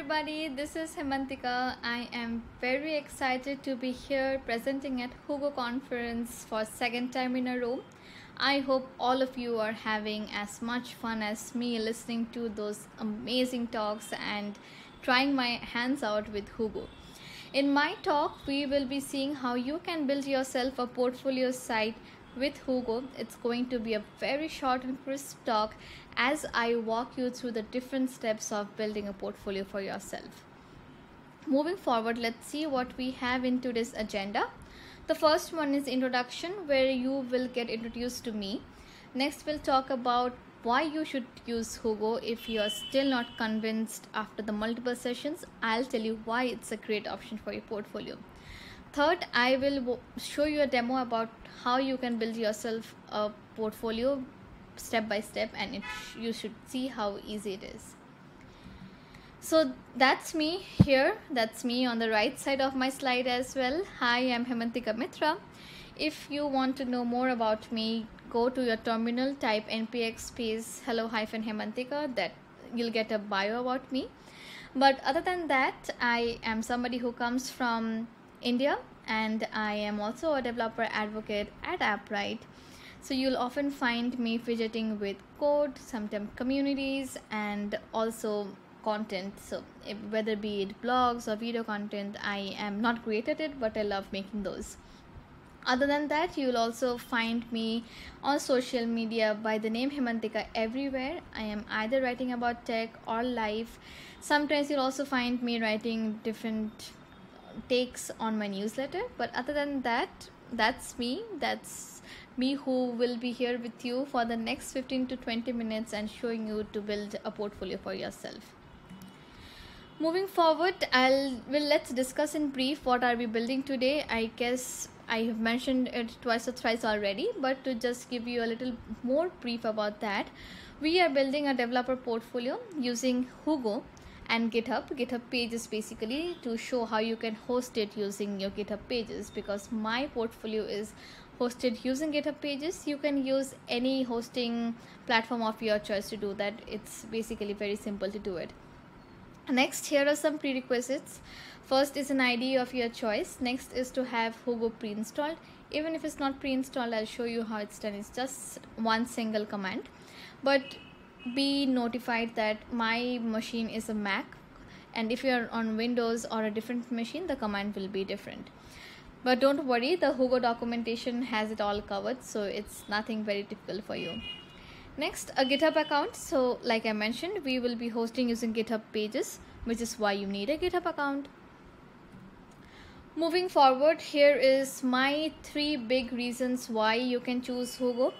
everybody, this is Haimantika. I am very excited to be here presenting at Hugo Conference for second time in a row. I hope all of you are having as much fun as me listening to those amazing talks and trying my hands out with Hugo. In my talk, we will be seeing how you can build yourself a portfolio site with Hugo. It's going to be a very short and crisp talk as I walk you through the different steps of building a portfolio for yourself. Moving forward, let's see what we have in today's agenda. The first one is introduction, where you will get introduced to me. Next, we'll talk about why you should use Hugo if you are still not convinced after the multiple sessions. I'll tell you why it's a great option for your portfolio. Third, I will show you a demo about how you can build yourself a portfolio step by step and it, you should see how easy it is. So that's me here. That's me on the right side of my slide as well. Hi, I'm Haimantika Mitra. If you want to know more about me, go to your terminal, type npx space hello hyphen Haimantika. That you'll get a bio about me. But other than that, I am somebody who comes from India and I am also a developer advocate at Appwrite. So you'll often find me fidgeting with code, sometimes communities, and also content. So if, whether be it blogs or video content, I am not great at it, but I love making those. Other than that, you'll also find me on social media by the name Haimantika everywhere. I am either writing about tech or life. Sometimes you'll also find me writing different takes on my newsletter. But other than that, that's me. That's me who will be here with you for the next 15 to 20 minutes and showing you to build a portfolio for yourself. Moving forward i'll well let's discuss in brief what are we building today. I guess i have mentioned it twice or thrice already but to just give you a little more brief about that we are building a developer portfolio using hugo and github. Github pages basically to show how you can host it using your github pages because my portfolio is hosted using GitHub Pages. You can use any hosting platform of your choice to do that. It's basically very simple to do it. Next, here are some prerequisites. First is an ID of your choice. Next is to have Hugo pre-installed. Even if it's not pre-installed, I'll show you how it's done. It's just one single command. But be notified that my machine is a Mac and if you're on Windows or a different machine, the command will be different but don't worry the Hugo documentation has it all covered so it's nothing very difficult for you. Next a github account. So like I mentioned we will be hosting using github pages which is why you need a github account. Moving forward here is my three big reasons why you can choose Hugo.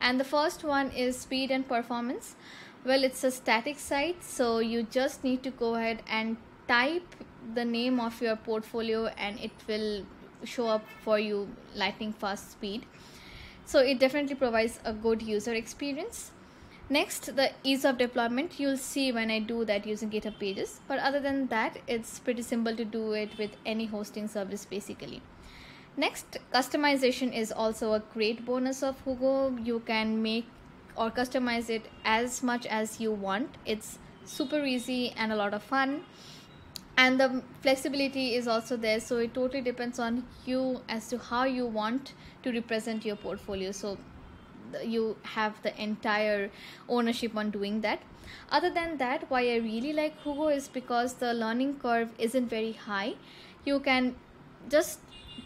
And the first one is speed and performance. Well it's a static site so you just need to go ahead and type the name of your portfolio and it will show up for you lightning fast speed. So it definitely provides a good user experience. Next the ease of deployment. You'll see when i do that using github pages. But other than that it's pretty simple to do it with any hosting service basically. Next customization is also a great bonus of hugo. You can make or customize it as much as you want. It's super easy and a lot of fun and the flexibility is also there so it totally depends on you as to how you want to represent your portfolio. So you have the entire ownership on doing that. Other than that why i really like hugo is because the learning curve isn't very high. You can just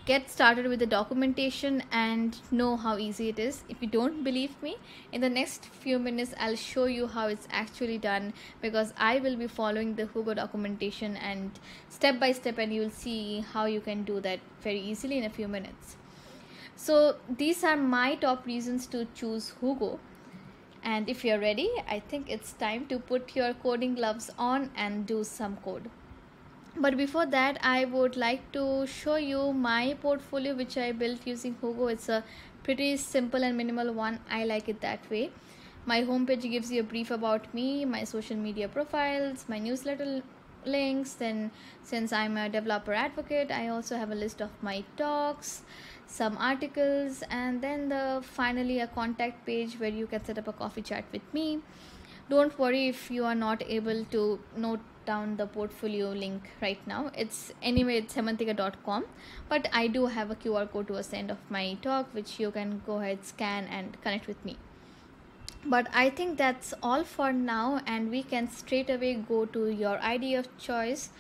get started with the documentation and know how easy it is. If you don't believe me in the next few minutes i'll show you how it's actually done because i will be following the hugo documentation and step by step and you'll see how you can do that very easily in a few minutes. So these are my top reasons to choose hugo. And if you're ready i think it's time to put your coding gloves on and do some code but before that i would like to show you my portfolio which i built using hugo. It's a pretty simple and minimal one. I like it that way. My homepage gives you a brief about me my social media profiles my newsletter links then since i'm a developer advocate i also have a list of my talks some articles and then the finally a contact page where you can set up a coffee chat with me. Don't worry if you are not able to note down the portfolio link right now. It's anyway it's haimantika.com, but I do have a QR code towards the end of my talk, which you can go ahead, scan, and connect with me. But I think that's all for now, and we can straight away go to your ID of choice.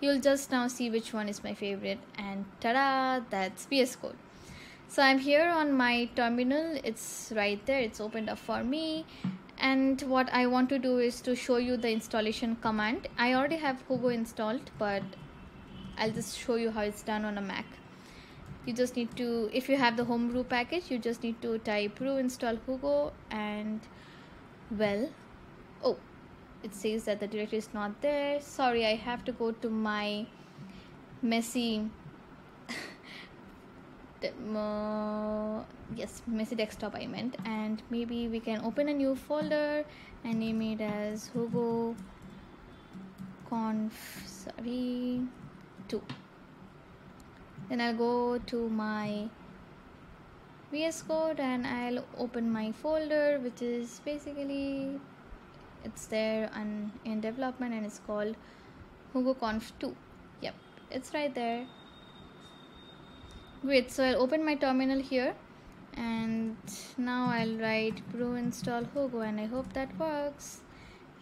You'll just now see which one is my favorite, and ta-da! That's VS Code. So I'm here on my terminal. It's right there. It's opened up for me and what I want to do is to show you the installation command. I already have Hugo installed but I'll just show you how it's done on a Mac. You just need to if you have the homebrew package you just need to type brew install Hugo and well oh it says that the directory is not there. Sorry I have to go to my messy uh, yes messy desktop i meant. And maybe we can open a new folder and name it as hugo conf sorry 2 then i'll go to my vs code and i'll open my folder which is basically it's there and in development and it's called hugo conf 2 yep it's right there great so I'll open my terminal here and now I'll write brew install Hugo and I hope that works.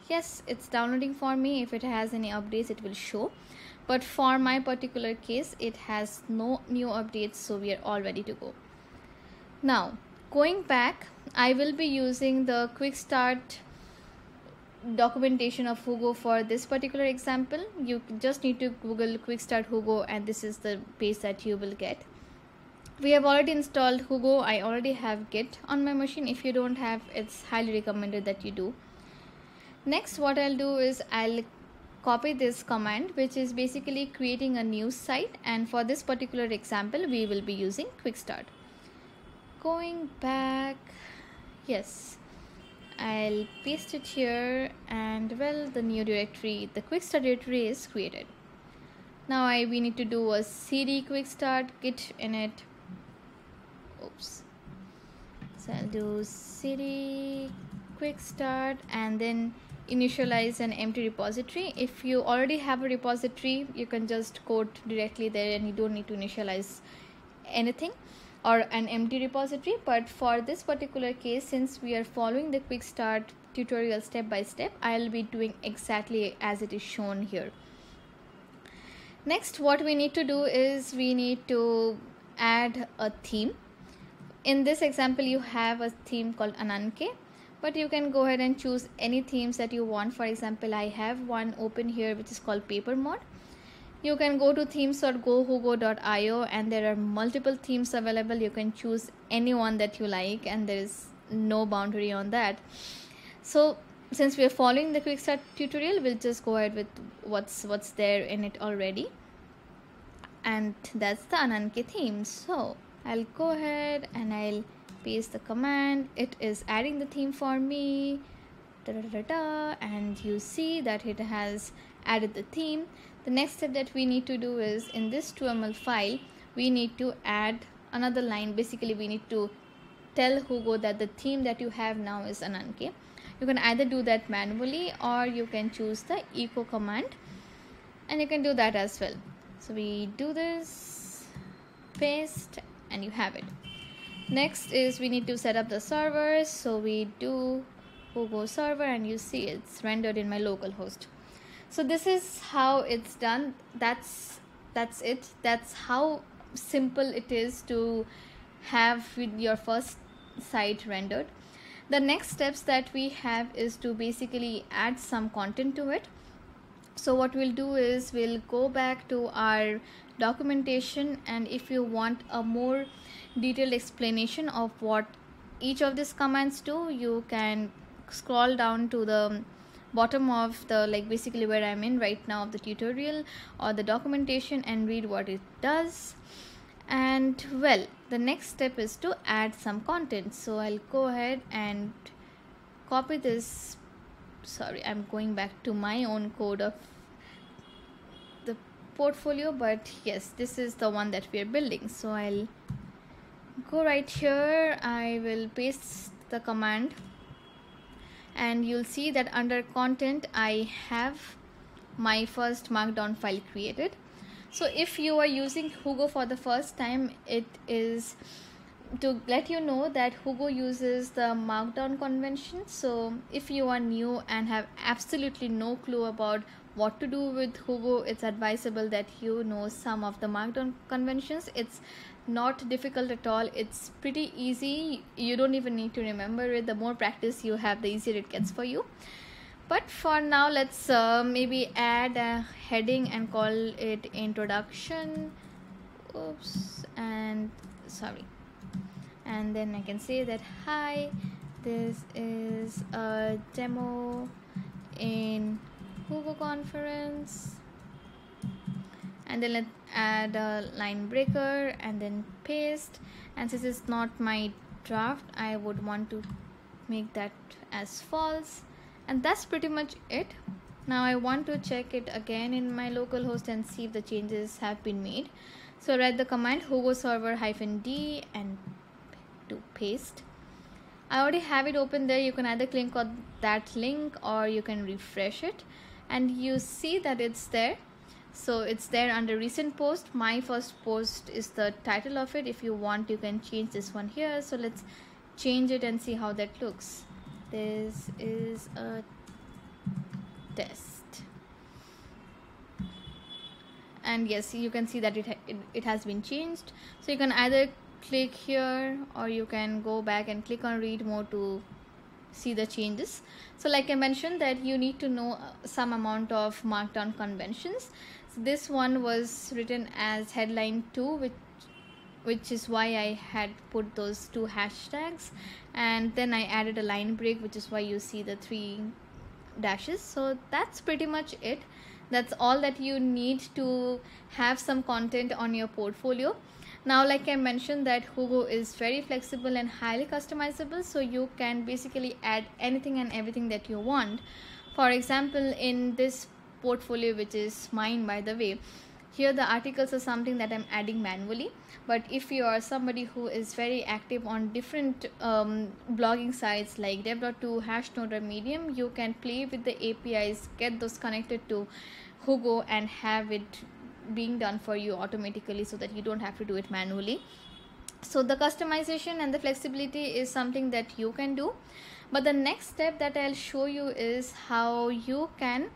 Yes it's downloading for me. If it has any updates it will show. But for my particular case it has no new updates so we are all ready to go. Now going back I will be using the quick start documentation of Hugo for this particular example. You just need to google quick start Hugo and this is the page that you will get we have already installed Hugo. I already have Git on my machine. If you don't have it's highly recommended that you do. Next what I'll do is I'll copy this command which is basically creating a new site. And for this particular example we will be using quick start. Going back yes. I'll paste it here. And well the new directory the quick start directory is created. Now I we need to do a cd quick start git init oops. So I'll do cd quick start and then initialize an empty repository. If you already have a repository you can just code directly there and you don't need to initialize anything or an empty repository. But for this particular case since we are following the quick start tutorial step by step I'll be doing exactly as it is shown here. Next what we need to do is we need to add a theme in this example you have a theme called ananke but you can go ahead and choose any themes that you want. For example i have one open here which is called PaperMod. You can go to themes.gohugo.io and there are multiple themes available. You can choose any one that you like and there is no boundary on that. So since we are following the quick start tutorial we'll just go ahead with what's what's there in it already. And that's the ananke theme. So I'll go ahead and I'll paste the command. It is adding the theme for me. Da, da, da, and you see that it has added the theme. The next step that we need to do is in this TOML file we need to add another line. Basically we need to tell Hugo that the theme that you have now is Ananke. You can either do that manually or you can choose the echo command. And you can do that as well. So we do this paste and you have it. Next is we need to set up the servers. So we do Hugo server and you see it's rendered in my local host. So this is how it's done. That's that's it. That's how simple it is to have your first site rendered. The next steps that we have is to basically add some content to it. So what we'll do is we'll go back to our documentation and if you want a more detailed explanation of what each of these commands do you can scroll down to the bottom of the like basically where i'm in right now of the tutorial or the documentation and read what it does. And well the next step is to add some content. So i'll go ahead and copy this. Sorry i'm going back to my own code of portfolio but yes this is the one that we are building. So I'll go right here. I will paste the command and you'll see that under content I have my first markdown file created. So if you are using hugo for the first time it is to let you know that Hugo uses the markdown convention. So, if you are new and have absolutely no clue about what to do with Hugo, it's advisable that you know some of the markdown conventions. It's not difficult at all, it's pretty easy. You don't even need to remember it. The more practice you have, the easier it gets for you. But for now, let's uh, maybe add a heading and call it introduction. Oops, and sorry and then I can say that hi this is a demo in Hugo conference and then let's add a line breaker and then paste. And since it's not my draft I would want to make that as false. And that's pretty much it. Now I want to check it again in my localhost and see if the changes have been made. So write the command hugo server hyphen d and to paste. I already have it open there. You can either click on that link or you can refresh it and you see that it's there. So it's there under recent post. My first post is the title of it. If you want you can change this one here. So let's change it and see how that looks. This is a test. And yes you can see that it, it, it has been changed. So you can either click here or you can go back and click on read more to see the changes. So like i mentioned that you need to know uh, some amount of markdown conventions. So this one was written as headline 2 which which is why i had put those two hashtags. And then i added a line break which is why you see the three dashes. So that's pretty much it. That's all that you need to have some content on your portfolio now like i mentioned that hugo is very flexible and highly customizable so you can basically add anything and everything that you want. For example in this portfolio which is mine by the way here the articles are something that i'm adding manually. But if you are somebody who is very active on different um, blogging sites like dev.to hashnode or medium you can play with the apis get those connected to hugo and have it being done for you automatically so that you don't have to do it manually. So the customization and the flexibility is something that you can do. But the next step that i'll show you is how you can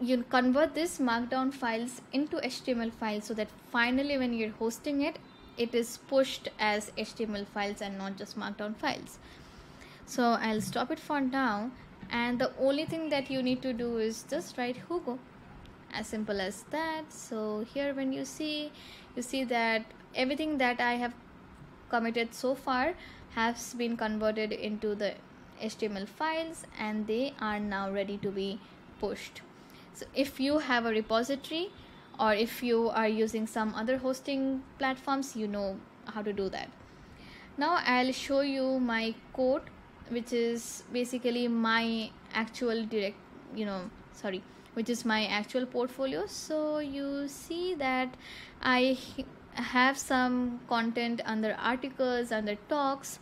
you convert this markdown files into html files so that finally when you're hosting it it is pushed as html files and not just markdown files. So i'll stop it for now. And the only thing that you need to do is just write hugo as simple as that. So here when you see you see that everything that I have committed so far has been converted into the HTML files and they are now ready to be pushed. So if you have a repository or if you are using some other hosting platforms you know how to do that. Now I'll show you my code which is basically my actual direct you know sorry which is my actual portfolio. So you see that i have some content under articles under talks.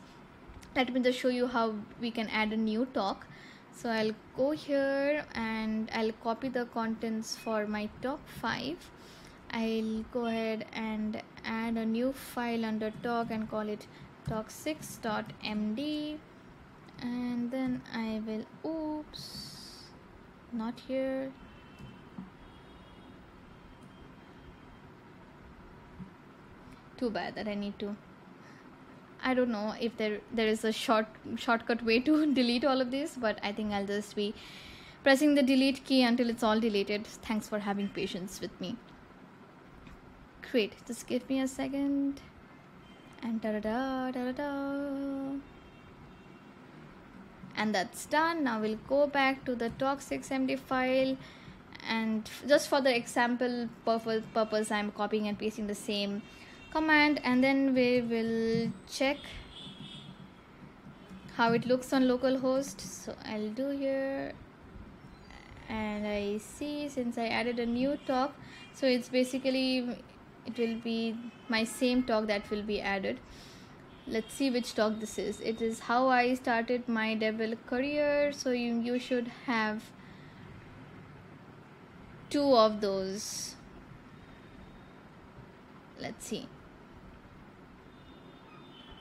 Let me just show you how we can add a new talk. So i'll go here and i'll copy the contents for my talk 5 i'll go ahead and add a new file under talk and call it talk6.md and then i will oops not here. Too bad that I need to. I don't know if there there is a short shortcut way to delete all of this but I think I'll just be pressing the delete key until it's all deleted. Thanks for having patience with me. Great. Just give me a second. And da da da da da and that's done. Now we'll go back to the talk6md file. And just for the example purpose, purpose i'm copying and pasting the same command. And then we will check how it looks on localhost. So i'll do here. And i see since i added a new talk so it's basically it will be my same talk that will be added let's see which talk this is. It is how i started my DevRel career so you, you should have two of those. Let's see.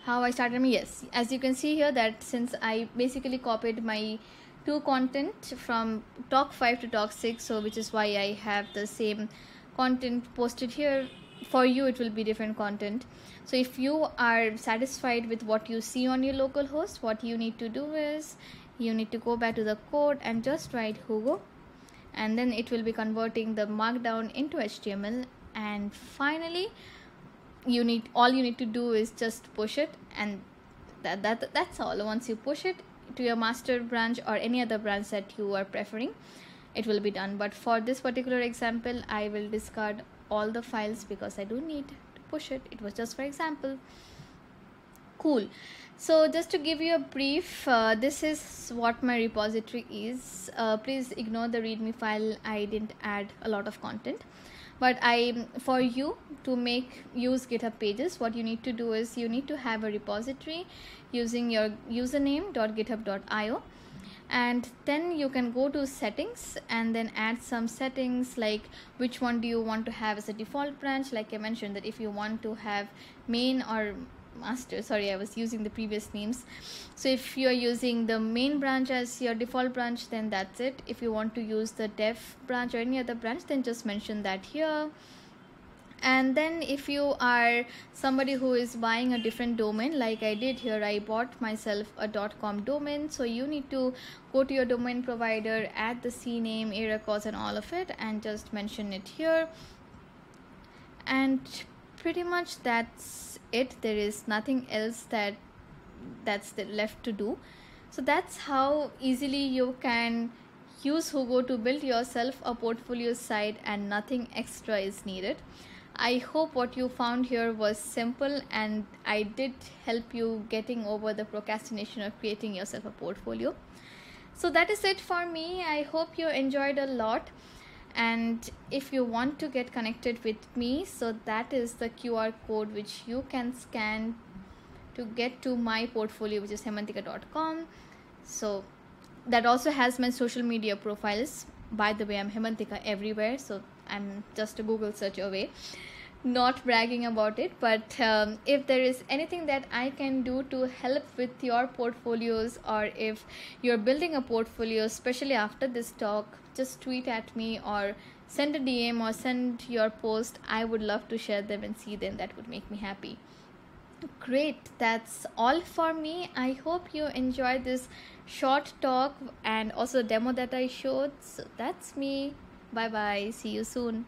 How I started me? Yes. As you can see here that since I basically copied my two content from talk 5 to talk 6 so which is why I have the same content posted here for you it will be different content. So if you are satisfied with what you see on your local host what you need to do is you need to go back to the code and just write hugo. And then it will be converting the markdown into html and finally you need all you need to do is just push it. And that, that that's all. Once you push it to your master branch or any other branch that you are preferring it will be done. But for this particular example i will discard all the files because i don't need to push it. It was just for example cool. So just to give you a brief uh, this is what my repository is. Uh, please ignore the readme file. I didn't add a lot of content. But i for you to make use github pages what you need to do is you need to have a repository using your username.github.io and then you can go to settings and then add some settings like which one do you want to have as a default branch? Like i mentioned that if you want to have main or master sorry i was using the previous names. So if you are using the main branch as your default branch then that's it. If you want to use the dev branch or any other branch then just mention that here and then if you are somebody who is buying a different domain like i did here i bought myself a dot com domain. So you need to go to your domain provider add the cname area codes and all of it and just mention it here. And pretty much that's it. There is nothing else that that's left to do. So that's how easily you can use Hugo to build yourself a portfolio site and nothing extra is needed. I hope what you found here was simple and I did help you getting over the procrastination of creating yourself a portfolio. So that is it for me. I hope you enjoyed a lot. And if you want to get connected with me, so that is the QR code which you can scan to get to my portfolio, which is haimantika.com. So that also has my social media profiles. By the way, I'm Haimantika everywhere, so I'm just a Google search away. Not bragging about it but um, if there is anything that i can do to help with your portfolios or if you're building a portfolio especially after this talk just tweet at me or send a dm or send your post. I would love to share them and see them. That would make me happy great. That's all for me. I hope you enjoyed this short talk and also demo that i showed. So that's me. Bye bye see you soon